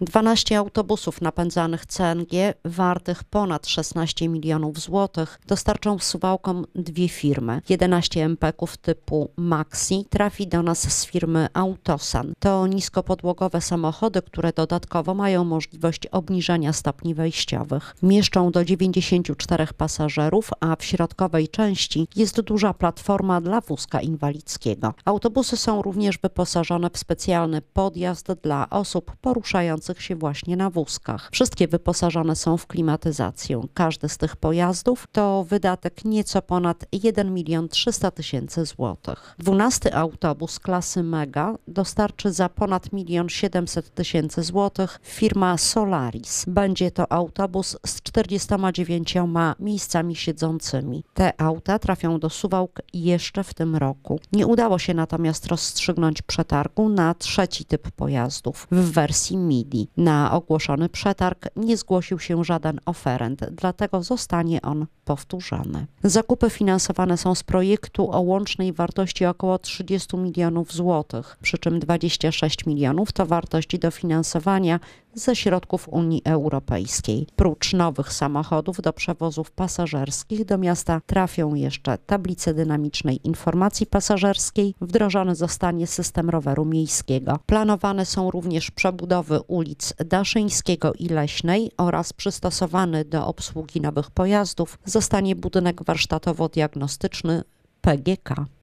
12 autobusów napędzanych CNG wartych ponad 16 milionów złotych dostarczą suwałkom dwie firmy. 11 MPK-ów typu Maxi trafi do nas z firmy Autosan. To niskopodłogowe samochody, które dodatkowo mają możliwość obniżania stopni wejściowych. Mieszczą do 94 pasażerów, a w środkowej części jest duża platforma dla wózka inwalidzkiego. Autobusy są również wyposażone w specjalny podjazd dla osób poruszających się właśnie na wózkach. Wszystkie wyposażone są w klimatyzację. Każdy z tych pojazdów to wydatek nieco ponad 1 milion 300 tysięcy złotych. 12 autobus klasy Mega dostarczy za ponad 1 700 tysięcy złotych firma Solaris. Będzie to autobus z 49 miejscami siedzącymi. Te auta trafią do Suwałk jeszcze w tym roku. Nie udało się natomiast rozstrzygnąć przetargu na trzeci typ pojazdów w wersji MIDI. Na ogłoszony przetarg nie zgłosił się żaden oferent, dlatego zostanie on powtórzony. Zakupy finansowane są z projektu o łącznej wartości około 30 milionów złotych, przy czym 26 milionów to wartość dofinansowania ze środków Unii Europejskiej. Prócz nowych samochodów do przewozów pasażerskich do miasta trafią jeszcze tablice dynamicznej informacji pasażerskiej, wdrożony zostanie system roweru miejskiego. Planowane są również przebudowy ulic Daszyńskiego i Leśnej oraz przystosowany do obsługi nowych pojazdów zostanie budynek warsztatowo-diagnostyczny PGK.